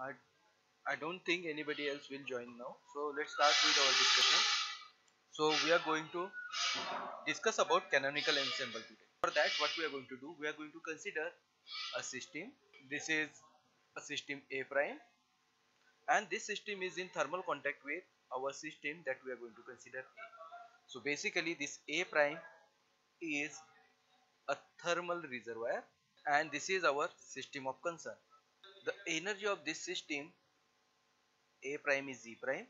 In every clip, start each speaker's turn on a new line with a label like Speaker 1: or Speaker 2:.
Speaker 1: I, I don't think anybody else will join now. So let's start with our discussion. So we are going to discuss about canonical ensemble today. For that what we are going to do, we are going to consider a system. This is a system A prime and this system is in thermal contact with our system that we are going to consider A. So basically this A prime is a thermal reservoir and this is our system of concern the energy of this system a prime is e prime.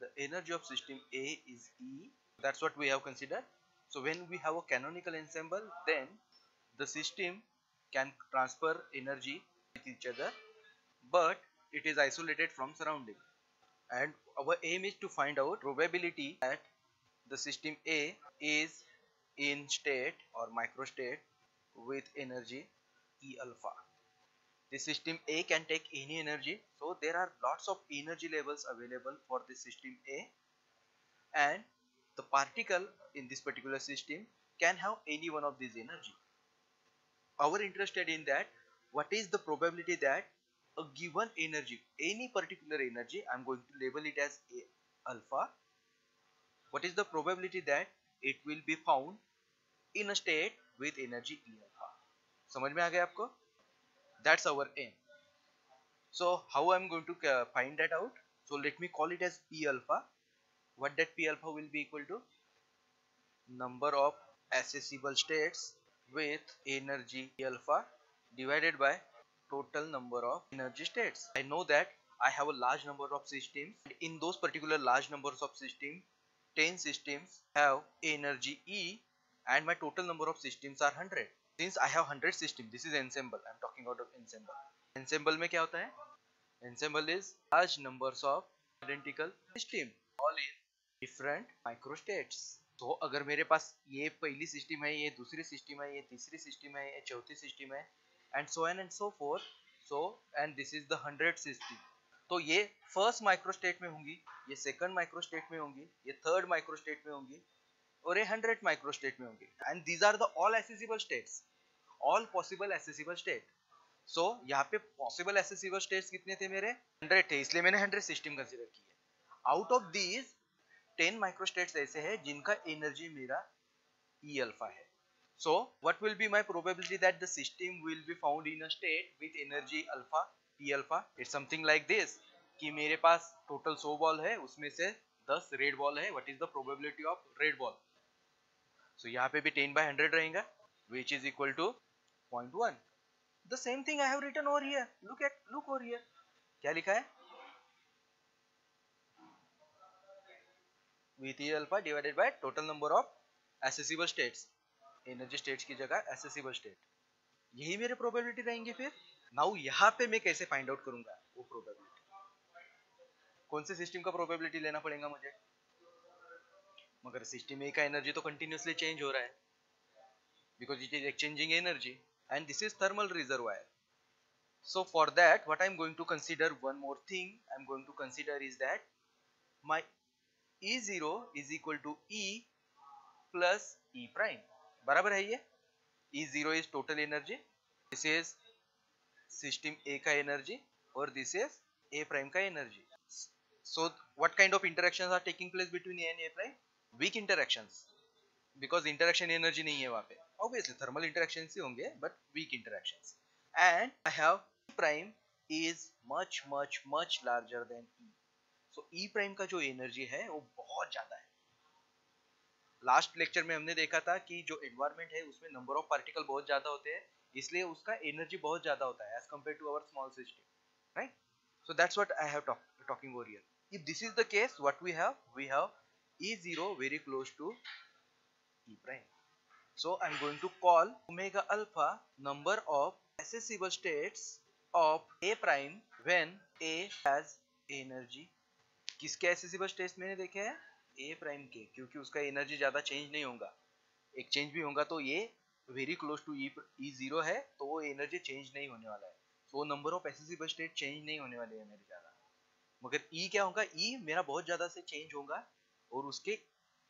Speaker 1: The energy of system a is e. That's what we have considered. So when we have a canonical ensemble then the system can transfer energy with each other but it is isolated from surrounding. And our aim is to find out probability that the system a is in state or microstate with energy e alpha the system A can take any energy so there are lots of energy levels available for the system A and the particle in this particular system can have any one of these energy our interested in that what is the probability that a given energy any particular energy i'm going to label it as a alpha what is the probability that it will be found in a state with energy e alpha समझ में आ गया आपको That's our aim. So how i'm going to uh, find that out? So let me call it as p alpha. What that p alpha will be equal to? Number of accessible states with energy alpha divided by total number of energy states. I know that i have a large number of systems. In those particular large numbers of systems 10 systems have energy e and my total number of systems are 100 since I have hundred system this is ensemble I am talking out of ensemble में क्या होता है? Ensemble is large number of identical system all in different micro तो अगर मेरे पास ये पहली system है, ये दूसरी सिस्टम है, ये तीसरी सिस्टम है, ये चौथी सिस्टम है and so on and so forth so and this is the hundred system तो ये फ़र्स्ट माइक्रो में होंगी, ये सेकंड माइक्रोस्टेट में होंगी, ये थर्ड माइक्रोस्टेट में होंगी और ये हंड्रेड माइक्रोस्टेट में होंगे। And these are the all accessible states all possible accessible state so यहाँ पे पॉसिबल एसेसिबल स्टेट्स कितने थे मेरे? हंड्रेड थे, इसलिए मैंने हंड्रेड सिस्टम कंसिडर किए out of these ten microstates ऐसे हैं जिनका एनर्जी मेरा ई e अल्फ़ा है। So, what will be my probability that the system will be found in a state with energy alpha, p alpha? It's something like this, कि मेरे पास total 100 ball है, उसमें से 10 रेड बॉल है। What is the probability of red ball so यहाँ पे भी 10 बाय 100 रहेगा which is equal to 0.1 the same thing I have क्या लिखा है? Divided by total number of accessible states energy states की जगह एसेसिबल स्टेट यही मेरे प्रोबेबिलिटी रहेंगे फिर. नाउ यहाँ पे मैं कैसे फाइंड आउट करूँगा वो प्रोबेबिलिटी कौन से सिस्टम का प्रोबेबिलिटी लेना पड़ेगा मुझे? मगर सिस्टम ए का एनर्जी तो कंटिन्यूसली चेंज हो रहा है। Because it is exchanging energy and this is thermal reserve so for that what I am going to consider one more thing I am going to consider is that my E zero is equal to E plus E prime बराबर है ये? E zero is total energy this is system A का energy और this is A prime का energy so what kind of interaction are taking place between A and A prime weak interaction because interaction energy नहीं है वहाँ पे. Obviously thermal interaction ही होंगे but weak interaction and I have prime is much much much larger than E so E prime का जो energy है, वो बहुत ज़्यादा है. लास्ट लेक्चर में हमने देखा था कि जो एनवायरमेंट है, उसमें नंबर ऑफ़ पार्टिकल बहुत ज़्यादा होते हैं. इसलिए उसका एनर्जी बहुत ज़्यादा होता है as compare to our small system right so that's what I have talking earlier if this is the case what we have we have E0 very close to E prime So I'm going to call omega alpha number of accessible states of A prime when A has energy. किसके accessible states मैंने देखे हैं A prime के क्योंकि उसका energy ज़्यादा change नहीं होगा एक change भी होगा तो ये very close to E E zero है तो वो energy change नहीं होने वाला है so number of accessible state change नहीं होने वाले हैं मेरे ज़्यादा मगर E क्या होगा E मेरा बहुत ज़्यादा से change होगा और उसके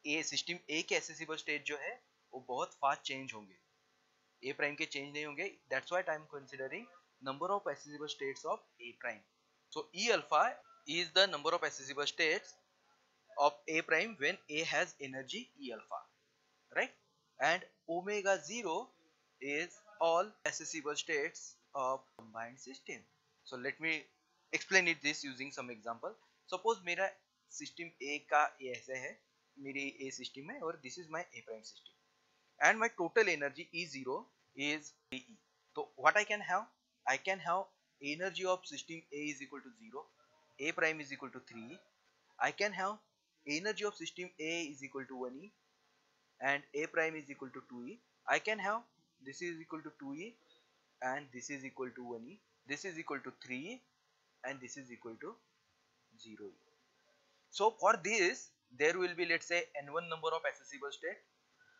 Speaker 1: ए सिस्टम ए के एसेसिबल स्टेट जो है, वो बहुत फास्ट चेंज होंगे। ए प्राइम के चेंज नहीं होंगे। That's why I am considering number of accessible states of A prime so E alpha is the number of accessible states of A prime when A has energy E alpha right and omega zero is all accessible states of combined system so let me explain it this using some example suppose मेरा system A का ऐसे है, मेरी A system है और this is my A prime system and my total energy E zero is E तो what I can have I can have energy of system A is equal to zero A prime is equal to three I can have energy of system A is equal to one E and A prime is equal to two E I can have this is equal to two E and this is equal to one E this is equal to three and this is equal to zero E So for this there will be let's say n1 number of accessible state.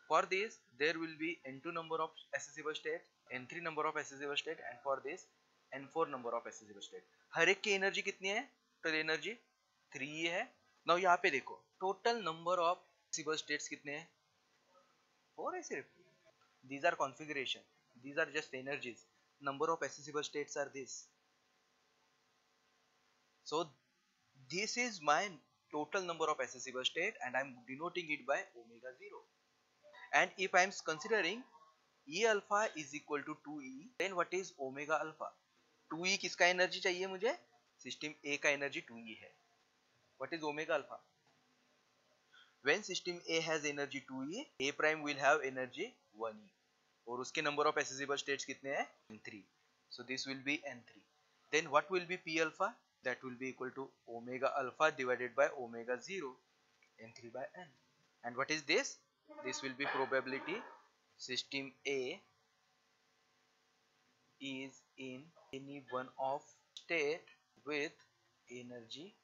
Speaker 1: For this there will be n2 number of accessible state, n3 number of accessible state and for this N four number of accessible state हर एक की energy कितनी है total energy three है now यहाँ पे देखो total number of accessible states कितने हैं फोर है सिर्फ़ these are configuration these are just energies number of accessible states are this so this is my total number of accessible state and i'm denoting it by omega 0 and if i am considering e alpha is equal to 2e then what is omega alpha two E किसका energy चाहिए मुझे system A का energy to E है what is omega alpha when system A has energy 2E, A prime will have energy 1E और उसके number of accessible states कितने हैं N3 so this will be N3 then what will be P alpha that will be equal to omega alpha divided by omega 0 N3 by N and what is this this will be probability system A is in any one of state with energy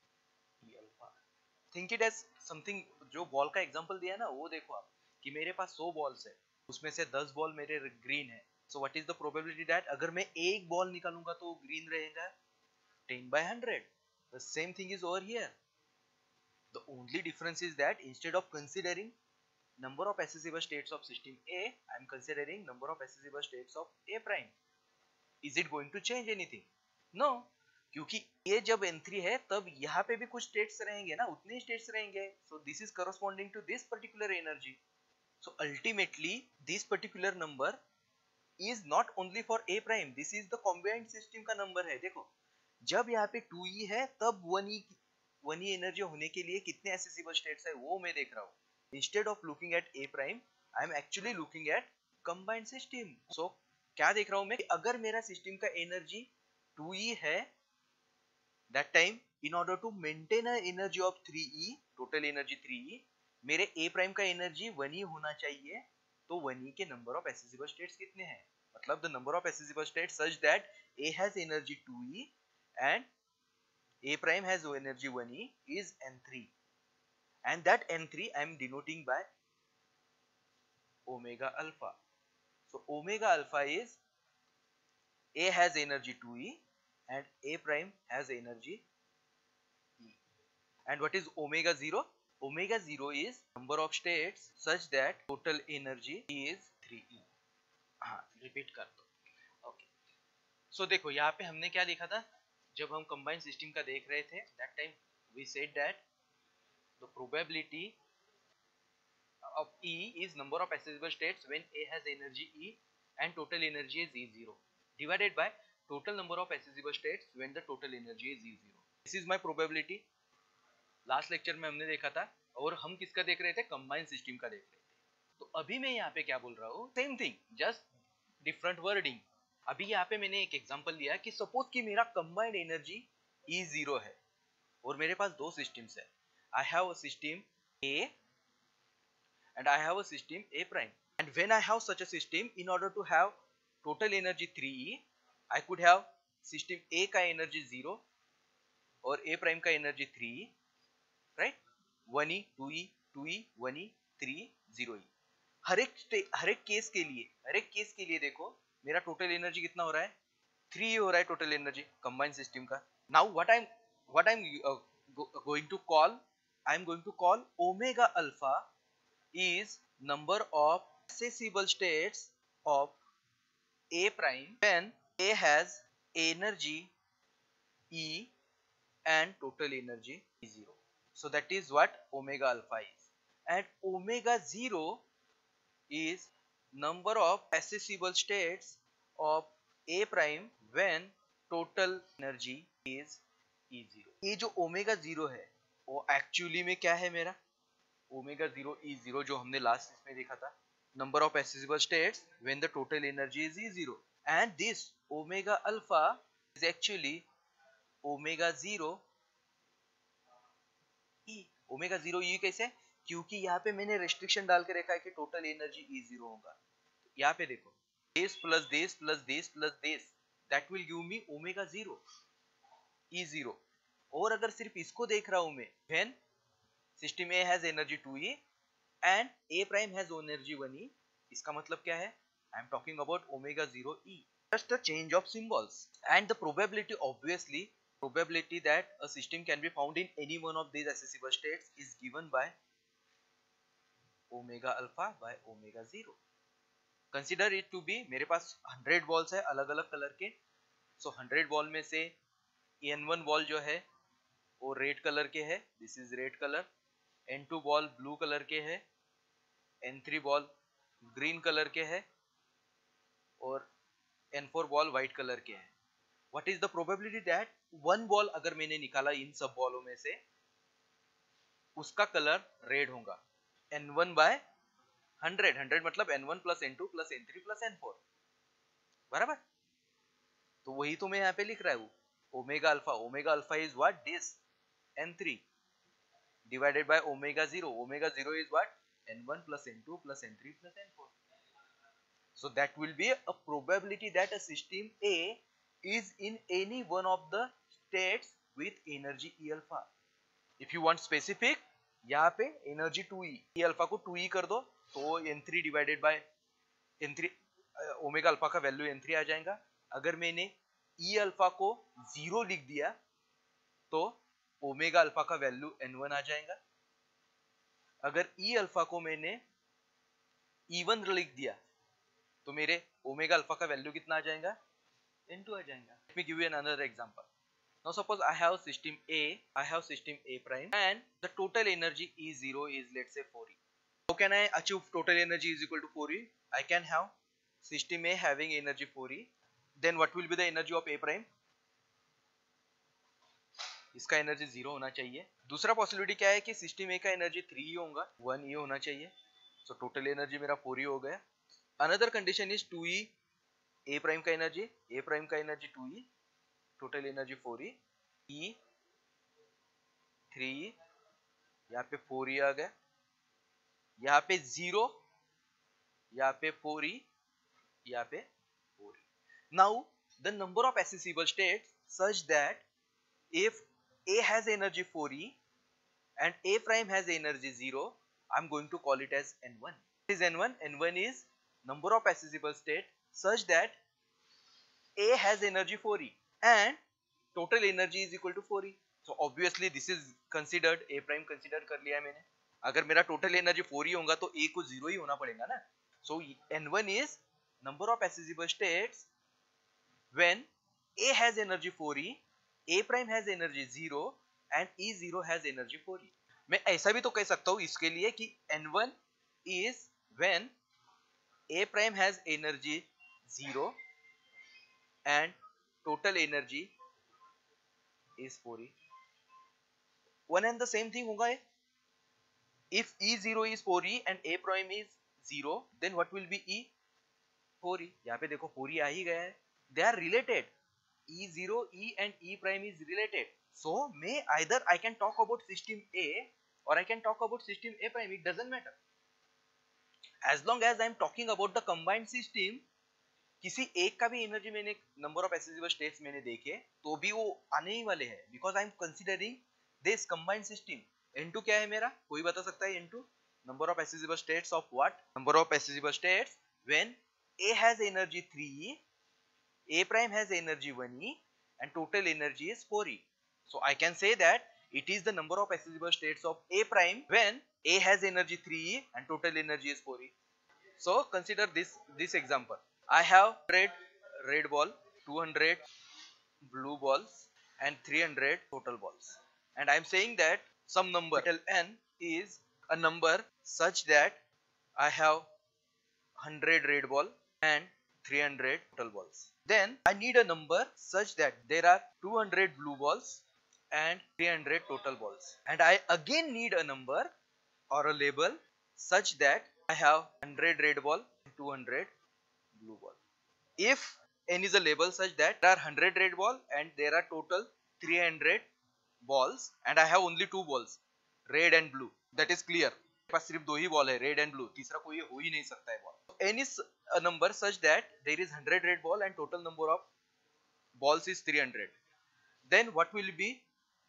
Speaker 1: E alpha. Think it as something ball का example दिया है ना वो देखो आप कि मेरे पास 100 balls है उसमें से 10 बॉल मेरे ग्रीन है so what is the probability that अगर मैं एक बॉल निकालूँगा तो ग्रीन रहेगा 10 by 100 the same thing is over here the only difference is that instead of considering number of accessible states of system A I am considering number of accessible states of A prime is it going to change anything no क्योंकि ये जब एन3 है तब यहाँ पे भी कुछ states रहेंगे ना उतने स्टेट्स रहेंगे so this is corresponding to this particular energy so ultimately this particular number is not only for A prime this is the combined system का नंबर है देखो जब यहाँ पे टू ई e है, तब one E one E energy होने के लिए कितने एसेसिबल स्टेट्स है, वो मैं देख रहा हूँ। Instead of looking at A prime I am actually looking at combined system so क्या देख रहा हूँ मैं अगर मेरा सिस्टम का एनर्जी टू ई है that time in order to maintain energy of three E total energy three E मेरे ए प्राइम का एनर्जी वन ई होना चाहिए तो वन ई के नंबर ऑफ़ एसेसिबल स्टेट्स कितने हैं? मतलब the number of accessible states such that A has energy two E A prime has energy one E is N and that n3 i am denoting by omega alpha So omega alpha is A has energy 2E and A prime has energy E. And what is omega 0? Omega 0 is number of states such that total energy E is 3E. हाँ repeat कर दो okay so देखो यहाँ पे हमने क्या लिखा था जब हम कंबाइन सिस्टम का देख रहे थे that time we said that the probability of E is number of accessible states when A has energy E and total energy is E zero divided by total number of accessible states when the total energy is E zero this is my probability last lecture में हमने देखा था और हम किसका देख रहे थे? कंबाइन सिस्टम का देख रहे थे। तो अभी मैं यहाँ पे क्या बोल रहा हूँ? Same thing just different wording अभी यहाँ पे मैंने एक एग्ज़ाम्पल दिया कि सपोज़ कि मेरा कंबाइंड एनर्जी E ज़ीरो है और मेरे पास दो सिस्टम्स है। I have system A and I have system A prime and when I have such a in order to have total energy three E I could have system A का energy zero और A prime का energy three E right one E two E two E one E three zero E हर एक हर एक case के लिए, हर एक केस के लिए देखो मेरा टोटल एनर्जी कितना हो रहा है? थ्री हो रहा है टोटल एनर्जी कंबाइन सिस्टम का। Now what I am what I am going to call I am going to call omega alpha is number of accessible states of A prime when A has energy E and total energy zero so that is what omega alpha is and omega zero is number of accessible states of A prime when total energy is E0. ये जो omega zero है वो actually में क्या है मेरा omega zero E zero जो हमने लास्ट इसमें देखा था number of accessible states when the total energy is E0 and this omega alpha is actually omega 0 E omega 0 E कैसे क्योंकि यहाँ पे मैंने restriction डाल के रखा है कि total energy E0 होगा यहाँ पे देखो this plus this plus this plus this that will give me omega 0 E0 और अगर सिर्फ़ इसको देख रहा हूँ मैं when system A has energy 2E and A prime has energy 1e इसका मतलब क्या है I am talking about omega 0 e just a change of symbols and the probability obviously probability that a system can be found in any one of these accessible states is given by omega alpha by omega 0 consider it to be, मेरे पास hundred balls है अलग अलग colour के। So hundred ball में से N one ball जो है, वो रेड कलर के है this is red colour N two ball blue colour के है N three ball green colour के है, और N four ball white colour के है। What is the probability that one ball अगर मैंने निकाला इन सब बॉलों में से, उसका कलर रेड होगा? N one by hundred hundred मतलब N one plus N two plus N three plus N four बराबर? तो वही तो मैं यहाँ पे लिख रहा हूँ। Omega alpha omega alpha is what this N three divided by omega zero omega zero is what N one plus N two plus N three plus N four so that will be a probability that a system A is in any one of the states with energy E alpha if you want specific यहाँ पे energy 2E, E alpha को 2E कर दो तो N3 divided by N3 omega alpha का value N3 आ जाएगा। अगर मैंने E अल्फ़ा को ज़ीरो लिख दिया तो ओमेगा अल्फ़ा का वैल्यू n1 आ जाएगा। अगर ई e अल्फ़ा को मैंने ई वन लिख दिया तो मेरे ओमेगा अल्फ़ा का वैल्यू कितना आ जाएगा? एन टू आ जाएगा। Example now suppose i have system a i have system a prime and the total energy e0 is let's say 4e how can i achieve total energy is equal to 4e i can have system a having energy 4e then what will be the energy of a prime इसका energy zero होना चाहिए दूसरा possibility क्या है कि system A का energy three ही होगा वन ई होना चाहिए सो टोटल एनर्जी मेरा फोर ही हो गया another condition is two E A prime का एनर्जी ए प्राइम का energy two E total energy four E E three यहाँ पे फोर ई आ गया। यहाँ पे ज़ीरो यहाँ पे फोर ई यहाँ पे four E now the number of accessible state such that if A has energy four E and A prime has energy zero I am going to call it as N one is N one N one is number of accessible state such that A has energy four E and total energy is equal to 4E. So obviously this is considered A prime considered कर लिया मैंने अगर मेरा total energy 4E होगा तो A को 0 ही होना पड़ेगा ना so N1 is number of accessible states when A has energy 4E A prime has energy zero and E zero has energy four मैं ऐसा भी तो कह सकता हूँ इसके लिए कि N one is when A prime has energy zero energy is four E one and the same thing होगा if e0 is 4e and a prime is 0 then what will be e 4e यहाँ पे देखो 4e आ ही गया है they are related E0, E and E prime is related. So may either I can talk about system A or I can talk about system A prime. It doesn't matter. As long as I am talking about the combined system, किसी एक का भी energy मैंने number of accessible states मैंने देखे तो भी वो आने ही वाले हैं। Because I am considering this combined system N क्या है मेरा? कोई बता सकता है N number of accessible states of what number of accessible states when A has energy three E prime has energy one and total energy is four E so I can say that it is the number of accessible states of A prime when A has energy three E and total energy is four E so consider I have red red ball, 200 blue balls and 300 total balls and I'm saying that some number n is a number such that I have 100 red ball and 300 total balls. Then I need a number such that there are 200 blue balls and 300 total balls. And I again need a number or a label such that I have 100 red ball and 200 blue ball. If n is a label such that there are 100 red ball and there are total 300 balls and I have only two balls red and blue that is clear पास सिर्फ़ दो ही ball है red and blue तीसरा कोई हो ही नहीं सकता है ball N is a number such that there is hundred red ball and total number of balls is 300 then what will be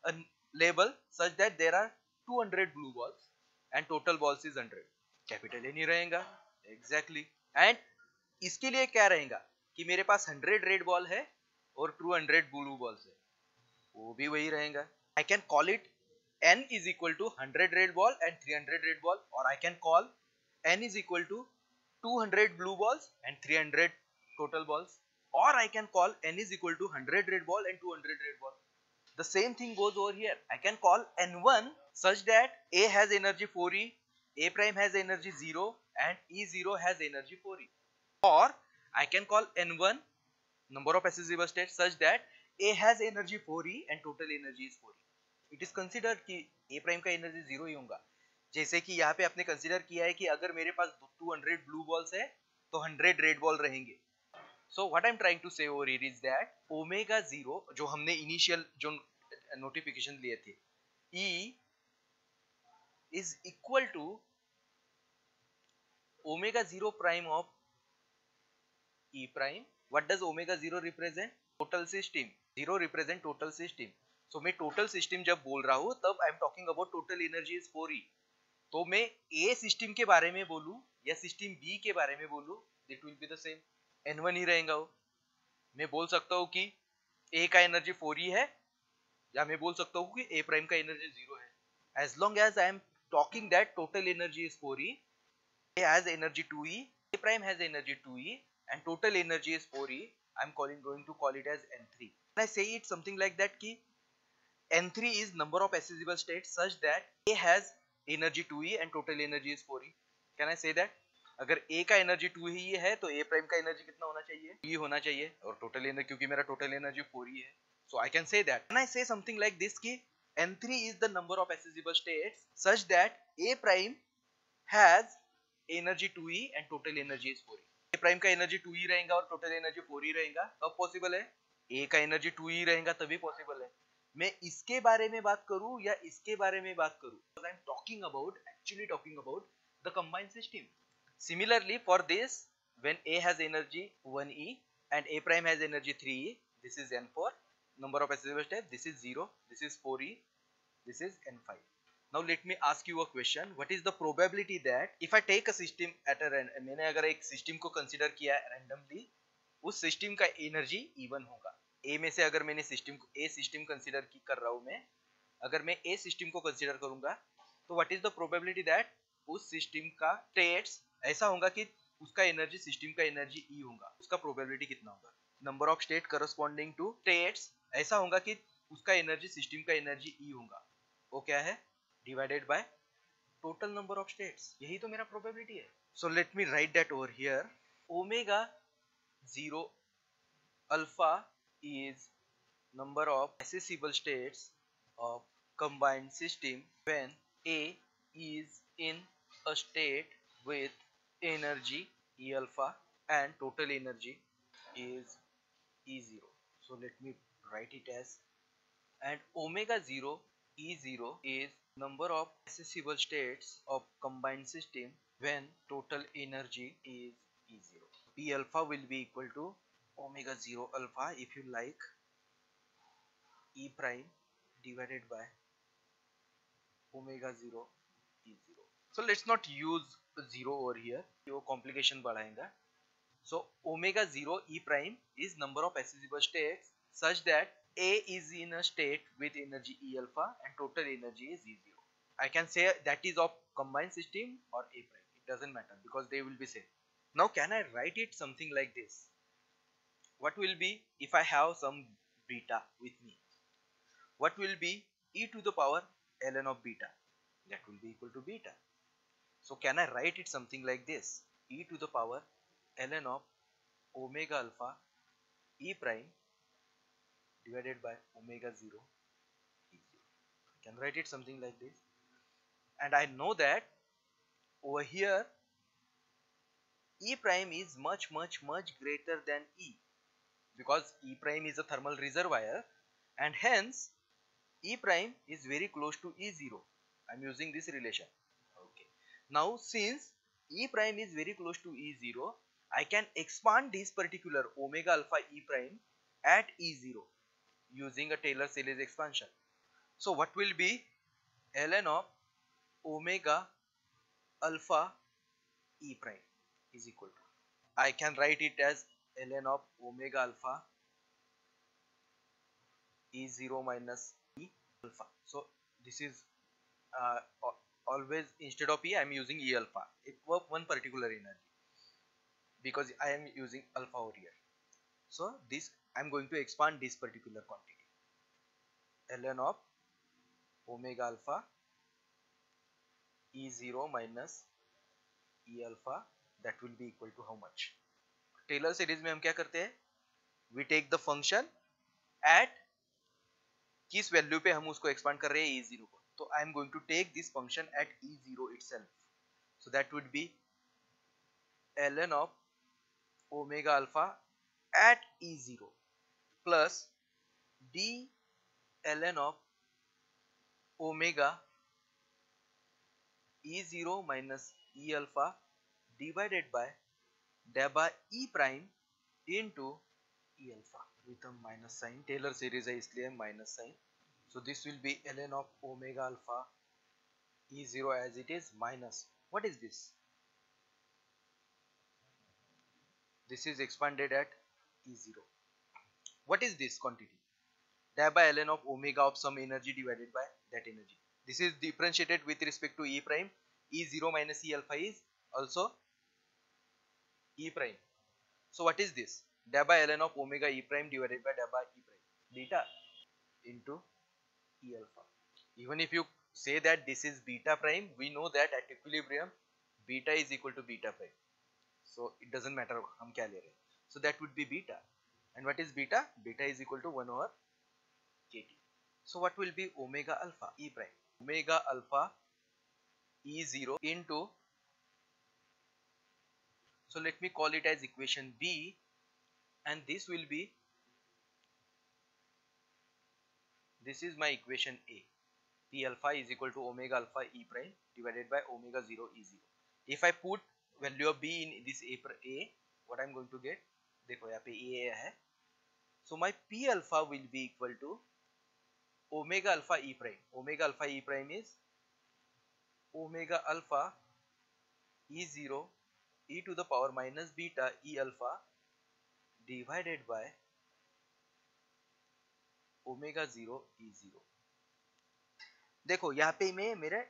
Speaker 1: a label such that there are 200 blue balls and total balls is 100 capital A नहीं रहेगा exactly exactly. And इसके लिए क्या रहेगा कि मेरे पास 100 red ball है और 200 ब्लू बॉल है। वो भी वही रहेगा। I can call it N is equal to 100 red ball and 300 red ball और I can call n is equal to 200 blue balls and 300 total balls और I can call N is equal to 100 red ball and 200 red ball the same thing goes over here I can call N one such that a has energy 4e a prime has energy 0 and e0 has energy 4e Or, I can call n1 number of accessible states such that A has energy 4E and total energy is 4E. It is consider कि A prime का energy zero ही होगा जैसे कि यहाँ पे आपने consider किया है कि अगर मेरे पास 200 ब्लू बॉल्स है तो 100 रेड बॉल रहेंगे so what I am trying to say over here is that omega zero जो हमने इनिशियल जो नोटिफिकेशन लिए थे E is equal to omega zero prime of prime what does omega zero represent total system zero represent total system so so, मैं total system जब बोल रहा हूँ तब I am talking about total energy is four E तो मैं system के बारे में बोलूँ या सिस्टम बी के बारे में बोलूँ it will be the same N one ही रहेगा वो। मैं सकता हूँ कि ए का एनर्जी फोर ई है या मैं कि ए प्राइम का एनर्जी ज़ीरो है। As long as I am talking that total energy is four E A has energy two E A prime has energy two E and total energy is 4e i'm calling going to call it as n3 when i say it something like that ki N3 is number of accessible states such that A has energy 2E and total energy is 4E. Can I say that? अगर A का energy 2 ही है तो A prime का energy कितना होना चाहिए E होना चाहिए और टोटल एनर्जी क्योंकि मेरा टोटल एनर्जी 4 ही है so I can say that can I say something like this कि N3 is the number of accessible states such that A prime has energy 2E and total energy is 4E. Prime का energy 2E रहेगा और total energy 4E रहेगा। कब possible है? A का energy 2E रहेगा, तभी पॉसिबल है। मैं इसके बारे में बात करूँ या इसके बारे में बात करूँ? I am talking about actually talking about the combined system similarly for this when a has energy 1e and a prime has energy 3e this is n4 number of accessible steps this is 0 this is 4e this is n5 now let me ask you a question. What is the probability that if i take a system at a मैंने अगर एक system को consider किया randomly, उस system का energy even होगा। A में से अगर मैंने सिस्टम को ए सिस्टम कंसीडर कर रहा हूँ मैं, अगर मैं ए सिस्टम को कंसीडर करूँगा तो what is the probability that उस सिस्टम का स्टेट्स ऐसा होगा कि उसका एनर्जी सिस्टम का एनर्जी ई होगा। उसका प्रोबेबिलिटी कितना होगा? Number of state corresponding to states ऐसा होगा कि उसका एनर्जी सिस्टम का एनर्जी ई होगा। वो क्या है? Divided by total number of states यही तो मेरा प्रोबेबिलिटी है। So let me write that over here omega zero alpha is number of accessible states of combined system when A is in a state with energy E alpha and total energy is E zero so let me write it as and omega zero E zero is number of accessible states of combined system when total energy is E0. P alpha will be equal to omega 0 alpha if you like e prime divided by omega 0 e0 so let's not use 0 over here वो complication बढ़ाएगा so omega 0 e prime is number of accessible states such that a is in a state with energy e alpha and total energy is e0 I can say that is of combined system or a prime. It doesn't matter because they will be same. Now can I write it something like this? What will be if I have some beta with me? What will be e to the power ln of beta? That will be equal to beta. So can I write it something like this? E to the power ln of omega alpha e prime divided by omega 0 e 0 I can write it something like this and I know that over here E prime is much much much greater than E. Because E prime is a thermal reservoir and hence E prime is very close to E0 I am using this relation. Okay. Now since E prime is very close to E0 I can expand this particular omega alpha E prime at E0 using a Taylor series expansion. So what will be ln of omega alpha E prime is equal to I can write it as ln of omega alpha E0 minus E alpha. So this is uh, always instead of E I am using E alpha it for one particular energy because I am using alpha over here. So this I am going to expand this particular quantity ln of omega alpha E0 minus E alpha that will be equal to how much? Taylor series में हम क्या करते हैं? We take the function at किस value पे हम उसको expand कर रहे हैं E0 को. So I am going to take this function at E0 itself. So that would be ln of omega alpha at E0 plus d ln of omega E0 minus E alpha divided by by E prime into E alpha with a minus sign. Taylor series है minus sign. So this will be ln of omega alpha E0 as it is minus. What is this? This is expanded at E0. What is this quantity? Thereby ln of omega of some energy divided by that energy this is differentiated with respect to e prime. E0 minus e alpha is also e prime. So what is this? Delta by ln of omega e prime divided by delta by e prime. Beta into e alpha. Even if you say that this is beta prime we know that at equilibrium beta is equal to beta prime. So it doesn't matter. hum kya le rahe so that would be beta. And what is beta? Beta is equal to 1 over kt so what will be omega alpha e prime? Omega alpha E0 into so let me call it as equation B and this will be this is my equation A P alpha is equal to omega alpha E prime divided by omega 0 E 0 if I put value of B in this A, A what I'm going to get देखो यहाँ पे A है so my P alpha will be equal to omega alpha E prime omega alpha E prime is omega alpha E 0 e to the power minus beta e alpha divided by omega 0 e 0 देखो यहाँ पे में मेरे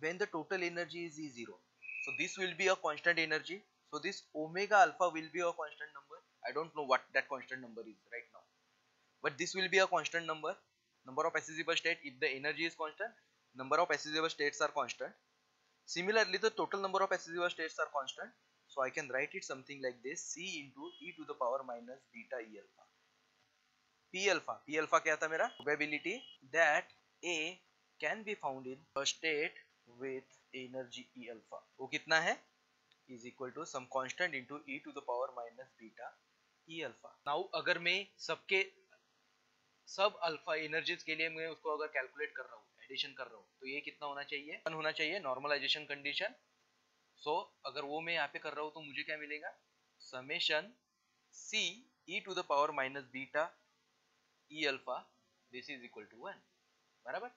Speaker 1: when the total energy is e 0 so this will be a constant energy so this omega alpha will be a constant number I don't know what that constant number is right now but this will be a constant number number of accessible state if the energy is constant number of accessible states are constant Similarly, the total number of accessible states are constant. So I can write it something like this C into e to the power minus beta e alpha. P alpha. P alpha क्या था मेरा? Probability that A can be found in a state with energy E alpha. वो कितना है? Is equal to some constant into e to the power minus beta E alpha. Now अगर मैं सबके सब अल्फ़ा एनर्जीज के लिए मैं उसको अगर कैलकुलेट कर रहा हूँ एडिशन कर रहा हूँ तो ये कितना होना चाहिए? वन होना चाहिए नॉर्मलाइजेशन कंडीशन सो अगर वो मैं यहाँ पे कर रहा हूँ तो मुझे क्या मिलेगा? Summation C E to the power minus beta E alpha this is equal to one बराबर?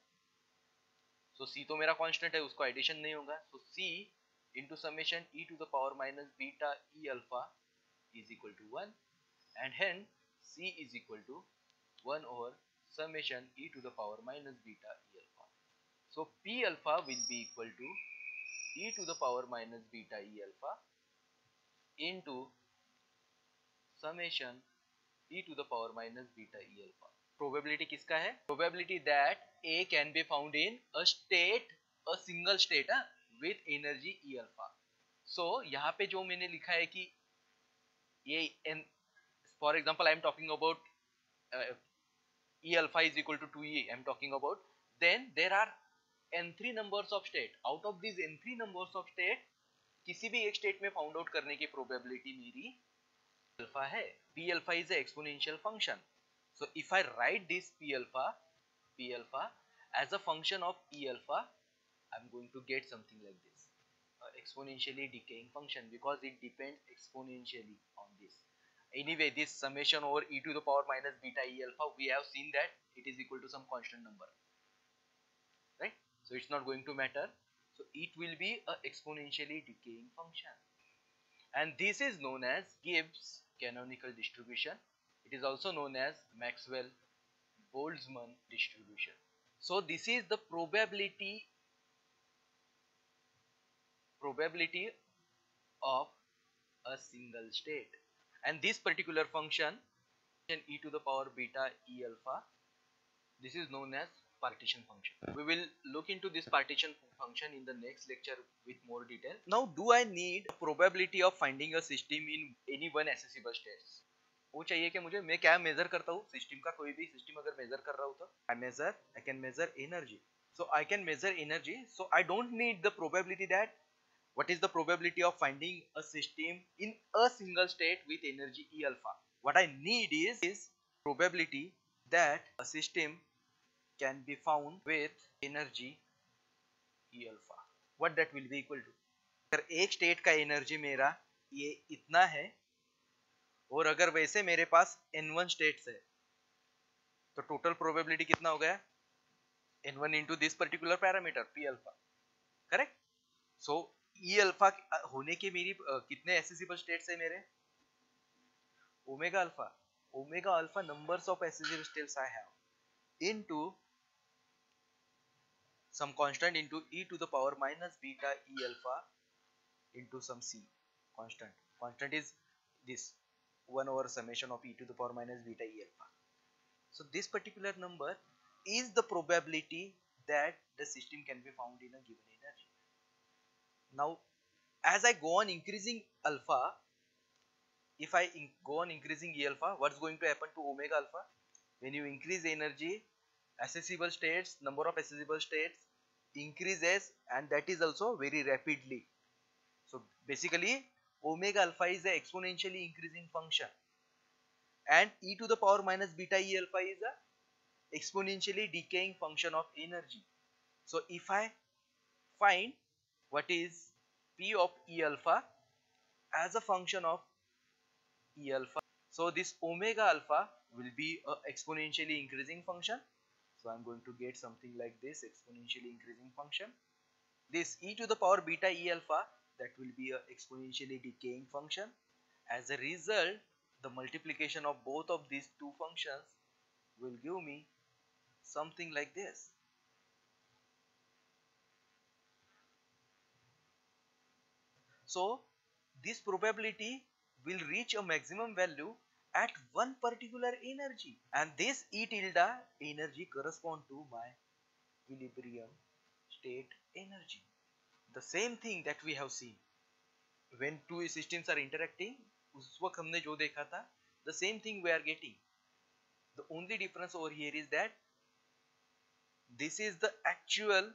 Speaker 1: सो सी तो मेरा कांस्टेंट है, उसको एडिशन नहीं होगा. So C into summation E to the power minus beta E alpha is equal to one and hence C is equal to one over summation E to the power minus beta E alpha so P alpha will be equal to E to the power minus beta E alpha into summation E to the power minus beta E alpha probability किसका है? Probability that A can be found in a state a single state with energy E alpha so यहाँ पे जो मैंने लिखा है कि ये for example I am talking about e alpha is equal to 2e i am talking about then there are n3 numbers of state out of these n3 numbers of state किसी भी एक स्टेट में found out करने की probability मेरी alpha है p alpha is a exponential function so if i write this p alpha p alpha as a function of e alpha i'm going to get something like this uh, exponentially decaying function because it depends exponentially on this anyway this summation over e to the power minus beta e alpha we have seen that it is equal to some constant number. Right? So it's not going to matter. So it will be a exponentially decaying function. And this is known as Gibbs canonical distribution. It is also known as Maxwell Boltzmann distribution. So this is the probability probability of a single state and this particular function e to the power beta e alpha this is known as partition function we will look into this partition function in the next lecture with more detail now do i need probability of finding a system in any one accessible states वो चाहिए कि मुझे मैं क्या major करता हूँ system का कोई भी सिस्टम अगर मेजर कर रहा हूँ तो I measure I can measure energy so I can measure energy so I don't need the probability that what is the probability of finding a system in a single state with energy E alpha? What I need is, is probability that a system can be found with energy E alpha. What that will be equal to? अगर एक state का energy मेरा ये इतना है और अगर वैसे मेरे पास n1 स्टेट्स है तो टोटल प्रोबेबिलिटी कितना हो गया n1 into this particular parameter p alpha correct so E e alpha होने के मेरी कितने एसेसिबल स्टेट्स है मेरे omega alpha omega alpha numbers of accessible states I have into some constant into e to the power minus beta e alpha into some c constant constant is this 1 over summation of e to the power minus beta e alpha so this particular number is the probability that the system can be found in a given energy now as I go on increasing alpha if I go on increasing E alpha what's going to happen to omega alpha? When you increase energy accessible states number of accessible states increases and that is also very rapidly. So basically omega alpha is a exponentially increasing function. And e to the power minus beta e alpha is a exponentially decaying function of energy. So if i find what is p of e alpha as a function of e alpha. So this omega alpha will be a exponentially increasing function. So i'm going to get something like this exponentially increasing function. This e to the power beta e alpha that will be a exponentially decaying function. As a result the multiplication of both of these two functions will give me something like this So this probability will reach a maximum value at one particular energy and this E tilde energy correspond to my equilibrium state energy. The same thing that we have seen when two systems are interacting उस वक्त हमने जो देखा था the same thing we are getting. The only difference over here is that this is the actual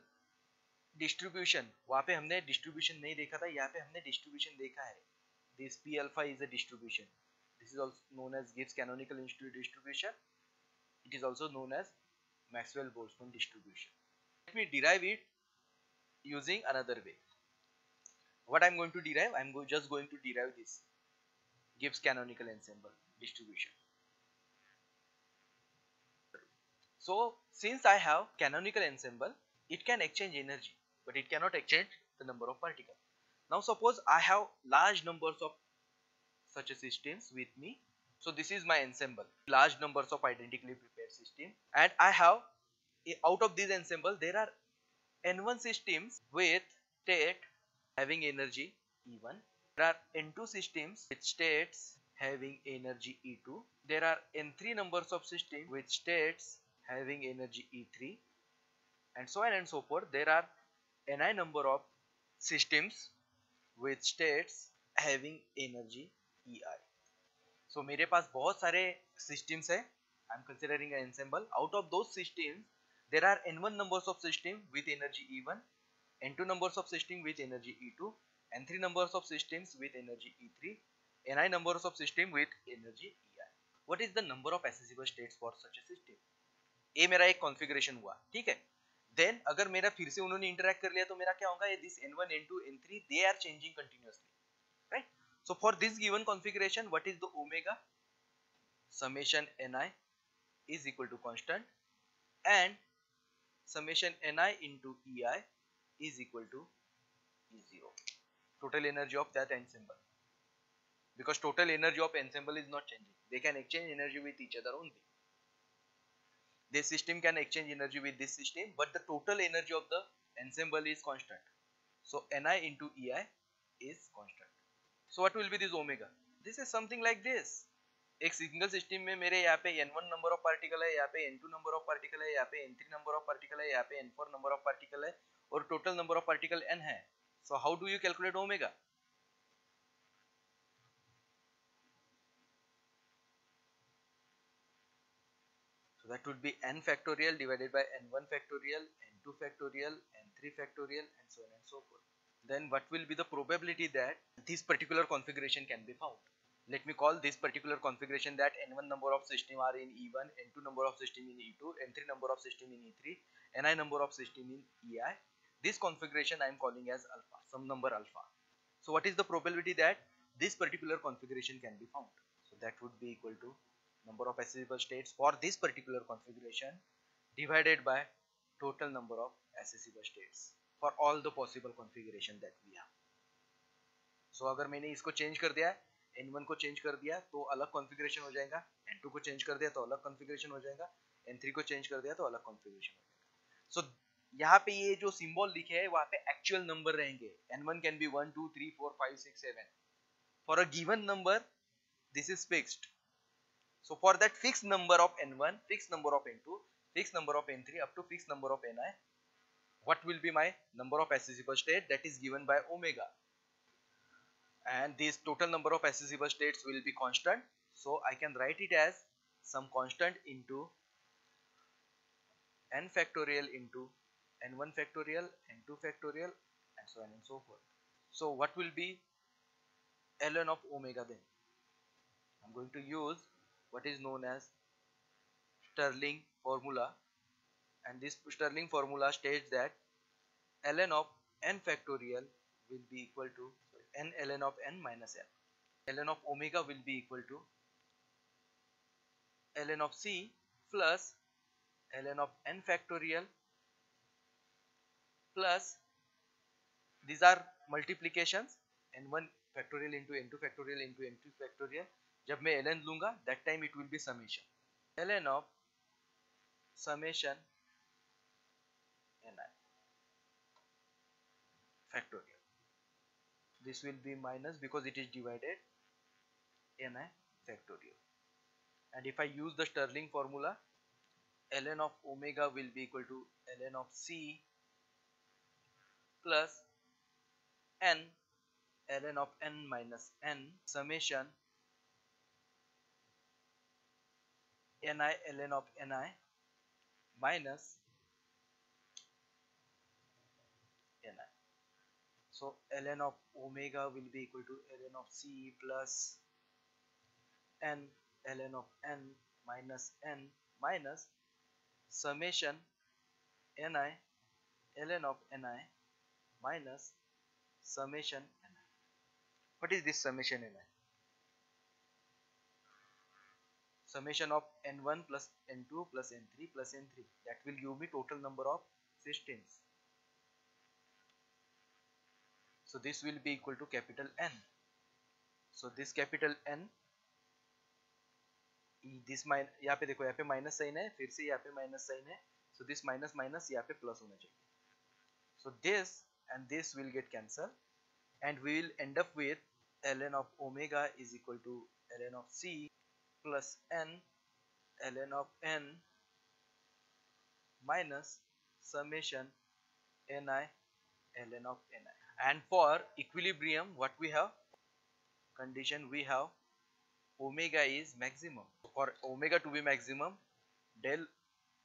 Speaker 1: distribution, वहाँ पे हमने distribution नहीं देखा था, यहाँ पे हमने डिस्ट्रीब्यूशन देखा है। This P alpha is a distribution this is also known as gives canonical institute distribution it is also known as Maxwell बोल्सम distribution let me derive it using another way what I am going to derive I am just going to derive this gives canonical ensemble distribution so, since i have canonical ensemble, it can exchange energy. But it cannot exchange the number of particles. Now suppose I have large numbers of such systems with me. So this is my ensemble, large numbers of identically prepared system and I have out of this ensemble there are n1 systems with state having energy E1. There are n2 systems with states having energy E2. There are N3 numbers of systems with states having energy E3 and so on and so forth. There are Ni number of systems with states having energy EI. So मेरे पास बहुत सारे systems है. I'm considering an ensemble. Out of those systems, there are N1 numbers of system with energy E1, N2 numbers of system with energy E2, N3 numbers of systems with energy E3, Ni numbers of system with energy EI. What is the number of accessible states for such a system? ये मेरा एक configuration हुआ ठीक है then अगर मेरा फिर से उन्होंने इंटरेक्ट कर लिया तो मेरा क्या होगा this n1 n2 n3 they are changing continuously right so for this given configuration what is the omega summation ni is equal to constant and summation ni into ei is equal to e0 total energy of that ensemble because total energy of ensemble is not changing they can exchange energy with each other only this system can exchange energy with this system but the total energy of the ensemble is constant so ni into ei is constant so what will be this omega this is something like this एक single system में मेरे यहाँ पे n1 number of particle है यहाँ पे n2 number of particle है यहाँ पे n3 नंबर ऑफ़ पार्टिकल है यहाँ पे n4 नंबर ऑफ़ पार्टिकल है और total number of particle n है so how do you calculate omega that would be n factorial divided by n1 factorial, n2 factorial, n3 factorial and so on and so forth. Then what will be the probability that this particular configuration can be found? Let me call this particular configuration that n1 number of system are in E1, n2 number of system in E2, n3 number of system in E3, ni number of system in EI. This configuration I am calling as alpha, some number alpha. So what is the probability that this particular configuration can be found? So that would be equal to number of accessible states for this particular configuration divided by total number of accessible states for all the possible configuration that we have. So अगर मैंने इसको change कर दिया N1 को change कर दिया तो अलग कॉन्फ़िगरेशन हो जाएगा N2 को चेंज कर दिया तो अलग कॉन्फ़िगरेशन हो जाएगा N3 को चेंज कर दिया तो अलग कॉन्फ़िगरेशन हो जाएगा so, यहाँ पे ये जो सिंबल लिखे है वहाँ पे एक्चुअल नंबर रहेंगे N1 can be 1 2 3 4 5 6 7 for a given number this is fixed So for that fixed number of n1, fixed number of n2, fixed number of n3 up to fixed number of ni, what will be my number of accessible state that is given by omega. And this total number of accessible states will be constant. So I can write it as some constant into n factorial into n1 factorial, n2 factorial and so on and so forth. So what will be ln of omega then? I'm going to use what is known as Stirling formula and this Stirling formula states that ln of n factorial will be equal to sorry, n ln of n minus n. ln of omega will be equal to ln of c plus ln of n factorial plus these are multiplications n1 factorial into n2 factorial into n2 factorial जब मैं L N लूँगा that time it will be summation L N of summation N I factorial this will be minus because it is divided N I factorial and if I use the Stirling formula L N of omega will be equal to L N of C plus N L N of N minus N summation ni ln of ni minus ni. So ln of omega will be equal to ln of c plus n ln of n minus n minus summation ni ln of ni minus summation ni. What is this summation ni? Summation of n1 plus n2 plus n3 plus n3 that will give me total number of systems so this will be equal to capital N so this capital N this mine यहाँ पे देखो यहाँ पे minus sign है फिर से यहाँ पे माइनस साइन है so this minus minus यहाँ पे प्लस होना चाहिए so this and this will get cancelled and we will end up with ln of omega is equal to ln of c plus n ln of n minus summation ni ln of ni. And for equilibrium what we have? Condition we have omega is maximum. For omega to be maximum del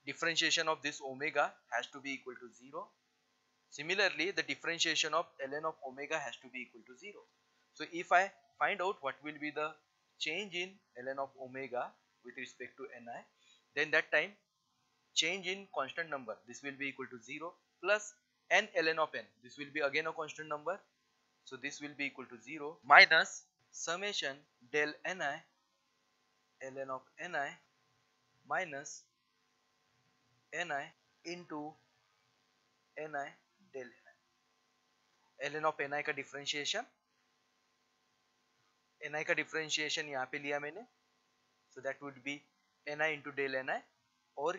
Speaker 1: differentiation of this omega has to be equal to 0 similarly the differentiation of ln of omega has to be equal to 0 so if i find out what will be the change in ln of omega with respect to ni then that time change in constant number this will be equal to 0 plus n ln of n this will be again a constant number so this will be equal to 0 minus summation del ni ln of ni minus ni into ni del ni ln of ni का differentiation Ni का differentiation यहाँ पे लिया मैंने so that would be ni into del ni और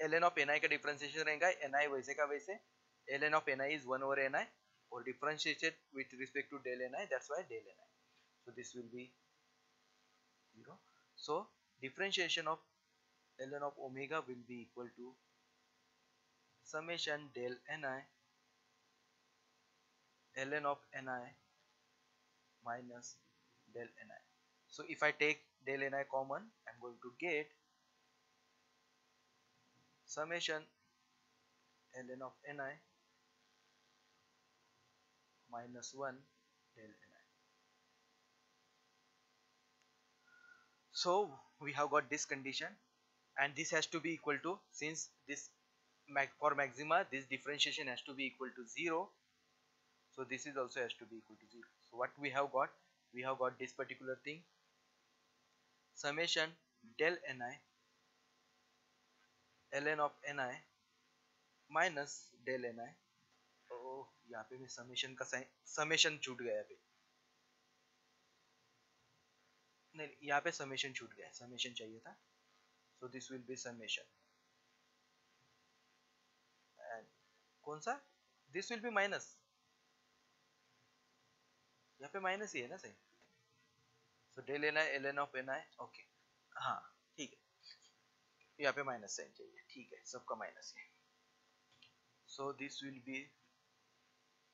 Speaker 1: ln of ni का differentiation रहेगा ni वैसे का वैसे ln of ni is 1 over ni or differentiated with respect to del ni that's why del ni so this will be 0 so differentiation of ln of omega will be equal to summation del ni ln of ni minus del ni so if i take del ni common i'm going to get summation ln of ni minus 1 del ni. So we have got this condition and this has to be equal to since this for maxima this differentiation has to be equal to 0 so this is also has to be equal to 0 so what we have got we have got this particular thing summation del ni ln of ni minus del ni oh यहाँ पे मैं summation का summation छूट गया पे नहीं यहाँ पे समेशन छूट गया समेशन चाहिए था so this will be summation and कौन सा दिस विल बी माइनस यहाँ पे माइनस ही है ना सही so del N I L N of N I okay हाँ ठीक है यहाँ पे माइनस साइन चाहिए ठीक है सबका माइनस है so this will be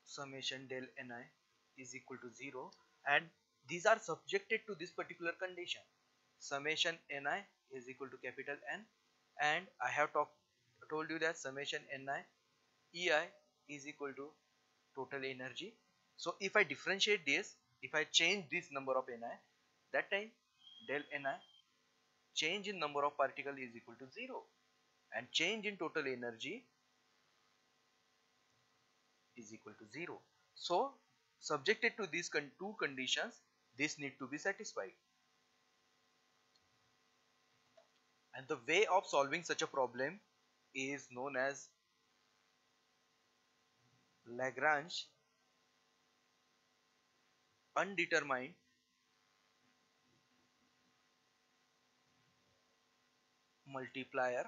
Speaker 1: summation del ni is equal to 0 and these are subjected to this particular condition summation ni is equal to capital N and I have talk, told you that summation ni ei is equal to total energy so if I differentiate this if I change this number of ni that time del ni change in number of particle is equal to 0 and change in total energy is equal to 0. So, subjected to these con two conditions, this need to be satisfied. And the way of solving such a problem is known as Lagrange undetermined multiplier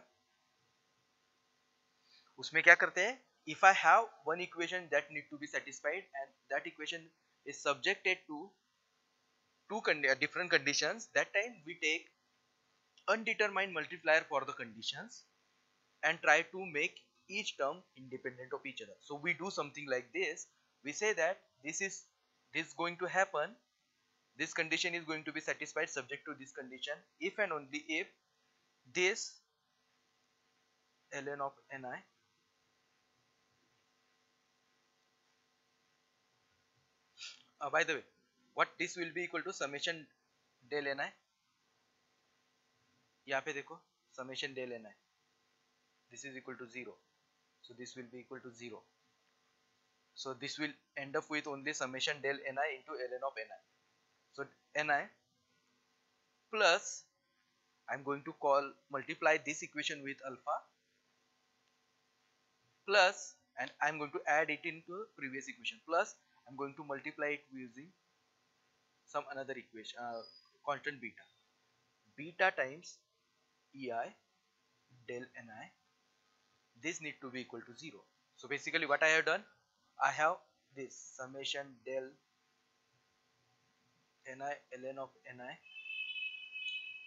Speaker 1: उसमें क्या करते हैं if I have one equation that need to be satisfied and that equation is subjected to two con different conditions that time we take undetermined multiplier for the conditions and try to make each term independent of each other so we do something like this we say that this is this going to happen this condition is going to be satisfied subject to this condition if and only if this ln of ni uh, by the way what this will be equal to summation del ni यहाँ पे देखो summation del ni this is equal to 0 so this will be equal to 0 so this will end up with only summation del ni into ln of ni. So ni plus I'm going to call multiply this equation with alpha plus and I'm going to add it into previous equation. Plus I'm going to multiply it using some another equation uh, constant beta. Beta times ei del ni this need to be equal to 0 so basically what I have done I have this summation del ni ln of ni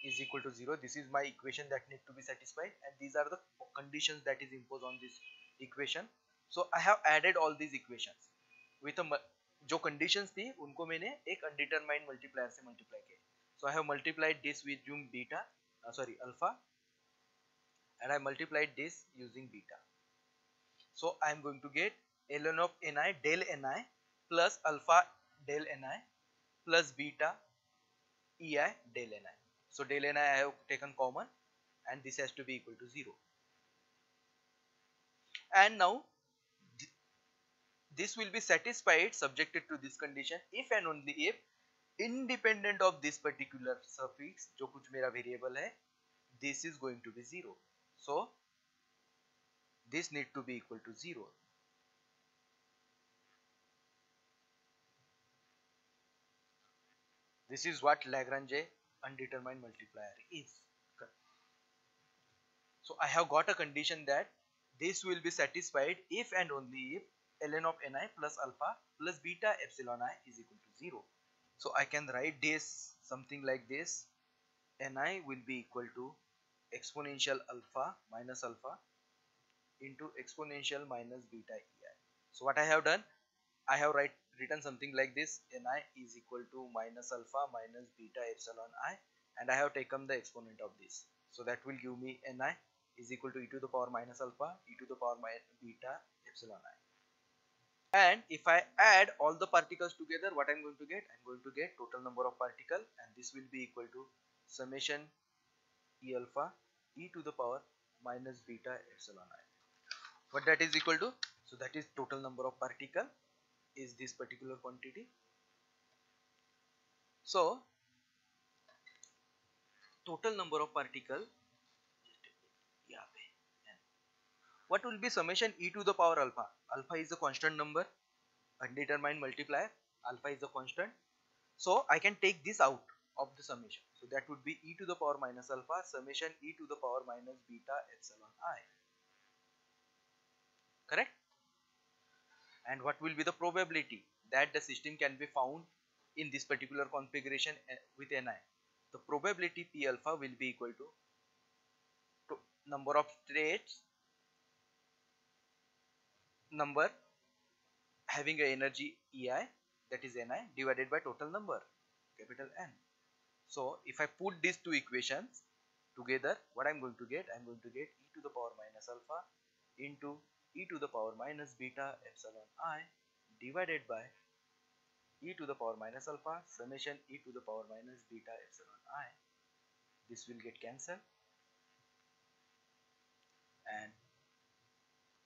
Speaker 1: is equal to 0 this is my equation that need to be satisfied and these are the conditions that is imposed on this equation so i have added all these equations with a जो conditions थी उनको मैंने एक undetermined multiplier से multiply किया so i have multiplied this with using beta uh, sorry alpha and i multiplied this using beta so i am going to get ln of ni del ni plus alpha del ni plus beta ei del ni so del ni I have taken common and this has to be equal to 0. And now th this will be satisfied subjected to this condition if and only if independent of this particular suffix जो कुछ मेरा variable है this is going to be 0. So this need to be equal to 0. This is what Lagrange undetermined multiplier is. So I have got a condition that this will be satisfied if and only if ln of ni plus alpha plus beta epsilon i is equal to 0. So I can write this something like this ni will be equal to exponential alpha minus alpha into exponential minus beta ei. So what I have done I have write written something like this ni is equal to minus alpha minus beta epsilon i and I have taken the exponent of this. So that will give me ni is equal to e to the power minus alpha e to the power minus beta epsilon i. And if I add all the particles together what I'm going to get? I'm going to get total number of particle and this will be equal to summation e alpha e to the power minus beta epsilon i. What that is equal to? So that is total number of particle is this particular quantity. So total number of particle what will be summation e to the power alpha? Alpha is a constant number undetermined multiplier alpha is a constant. So I can take this out of the summation. So that would be e to the power minus alpha summation e to the power minus beta epsilon i. Correct and what will be the probability that the system can be found in this particular configuration eh, with Ni. The probability P alpha will be equal to, to number of states number having a energy Ei that is Ni divided by total number capital N. So if I put these two equations together what I'm going to get I'm going to get e to the power minus alpha into e to the power minus beta epsilon i divided by e to the power minus alpha summation e to the power minus beta epsilon i. This will get cancelled. And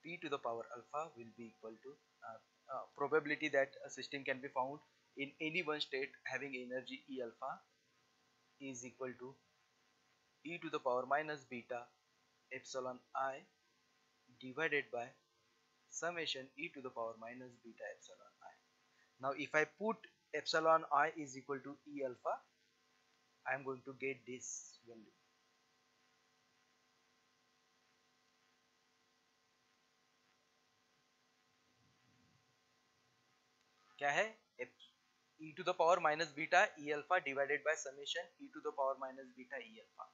Speaker 1: p to the power alpha will be equal to uh, uh, probability that a system can be found in any one state having energy E alpha is equal to e to the power minus beta epsilon i divided by summation e to the power minus beta epsilon i. Now if I put epsilon i is equal to e alpha, I am going to get this value. क्या है e to the power minus beta e alpha divided by summation e to the power minus beta e alpha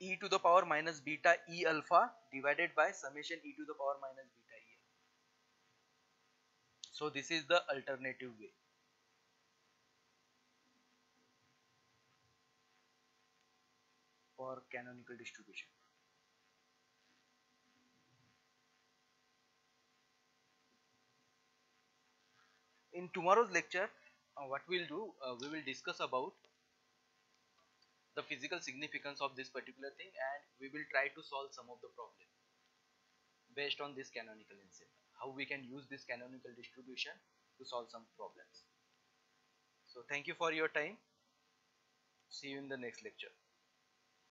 Speaker 1: e to the power minus beta e alpha divided by summation e to the power minus beta e. So this is the alternative way. for canonical distribution. In tomorrow's lecture, uh, what we'll do, uh, we will discuss about the physical significance of this particular thing and we will try to solve some of the problem based on this canonical ensemble how we can use this canonical distribution to solve some problems. So thank you for your time. See you in the next lecture